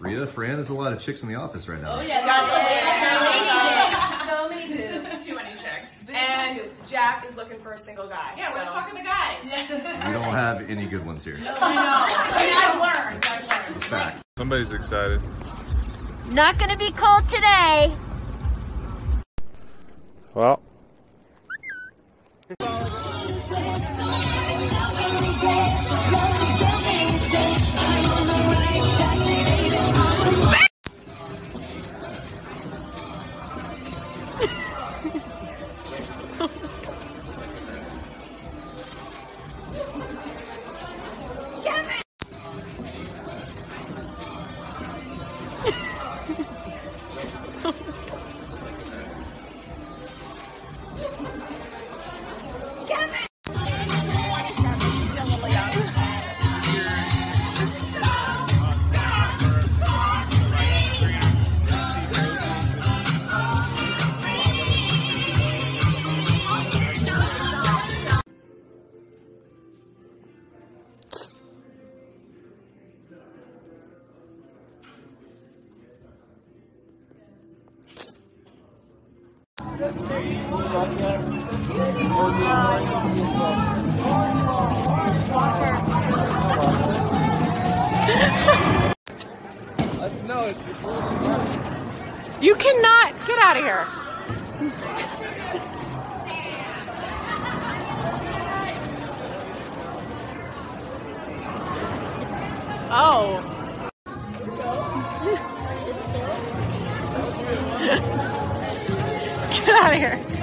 Rita, Fran, there's a lot of chicks in the office right now. Oh yeah, so many boobs. Too many chicks. And Jack is looking for a single guy. Yeah, where so- fuck are the guys? We don't have any good ones here. I know. I mean, I've learned. I've learned. Fact. Somebody's excited. Not gonna be cold today. Well, You cannot get out of here. oh. Get out of here.